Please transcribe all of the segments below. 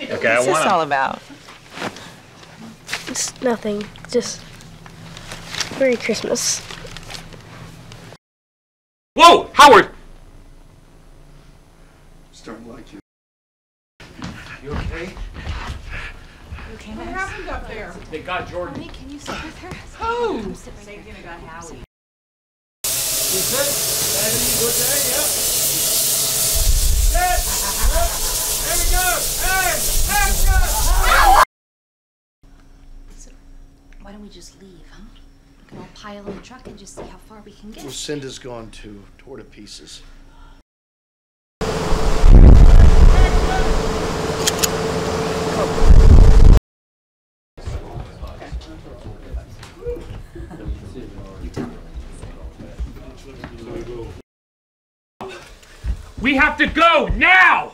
Okay, I What's this all about? It's nothing. Just Merry Christmas. Whoa, Howard! Starting to like you. You okay? Okay, what happened up there? They got Jordan. Honey, can you sit with her? Who? Sit right there. Gonna got Howie. Is it? Ready? Good day? Yep. Set. There we go. Hey, action! Why don't we just leave, huh? We can all pile in the truck and just see how far we can get. Lucinda's gone too. Tore to pieces. We have to go now!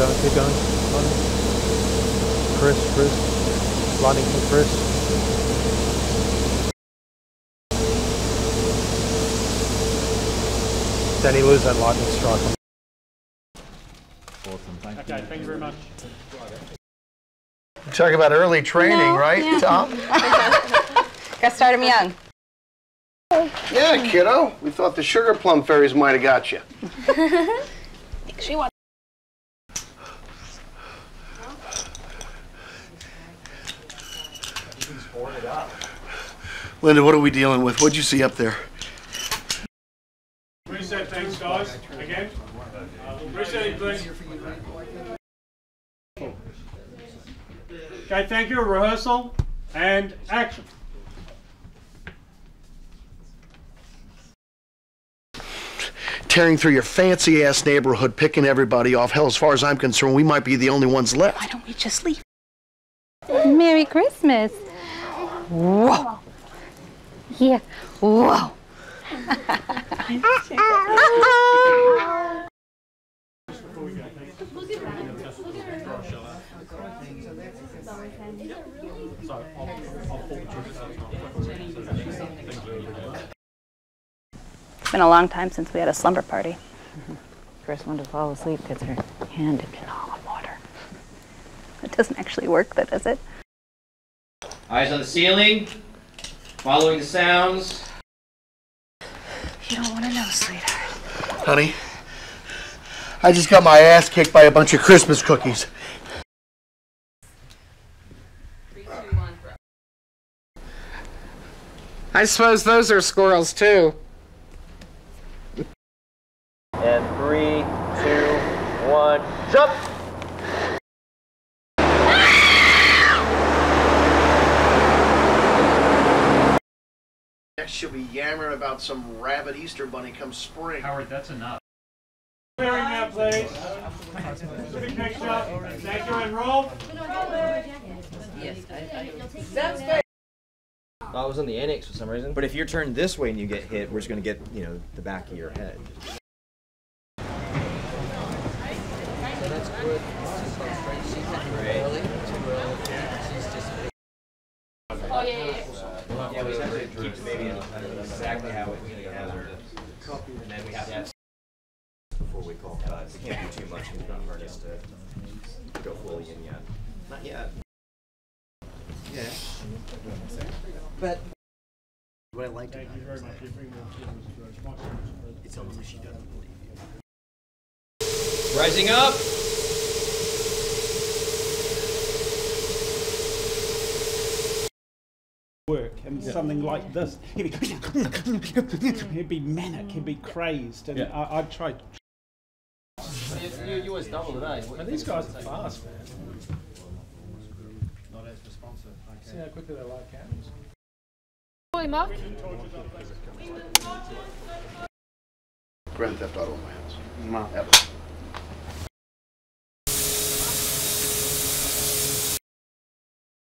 Going, keep going. Running. Chris, Chris. Running for Chris. Danny lose that lightning strike. Awesome, thank Okay, thank you very much. Talk about early training, right, Tom? Got start him young. Yeah, kiddo. We thought the sugar plum fairies might have got you. She wants. Linda, what are we dealing with? What'd you see up there? Reset, thanks, guys. Again. Uh, Reset, please. Okay, thank you. Rehearsal and action. Tearing through your fancy ass neighborhood, picking everybody off. Hell, as far as I'm concerned, we might be the only ones left. Why don't we just leave? Merry Christmas. Whoa. Yeah. Whoa. It's been a long time since we had a slumber party. First one to fall asleep gets her hand dipped in hot water. It doesn't actually work, though, does it? Eyes on the ceiling, following the sounds. You don't want to know, sweetheart. Honey, I just got my ass kicked by a bunch of Christmas cookies. I suppose those are squirrels too. And three, two, one, jump! Next, she'll be yammering about some rabbit Easter bunny come spring. Howard, that's enough. Clearing that, please. Big picture. Thank you, and roll. I was on the annex for some reason. But if you're turned this way and you get hit, we're just gonna get, you know, the back of your head. Oh, Yeah, we have to keep the baby in exactly how it has And then we have to have before we call cuts. We can't do too much because we're not harness to go fully in yet. Not yet. Yeah. But what I liked about it is that You bring more to the response. it's almost like she doesn't believe you. Rising up. Work and something like this he'd be, he'd be manic he'd be crazed and Yeah. I, I'd try You, you always double today. And these guys are fast, man. Not as responsive. See how quickly they like cameras. Holy Mark. Grand Theft Auto in my house. Ever.